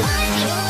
Why